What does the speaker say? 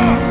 up.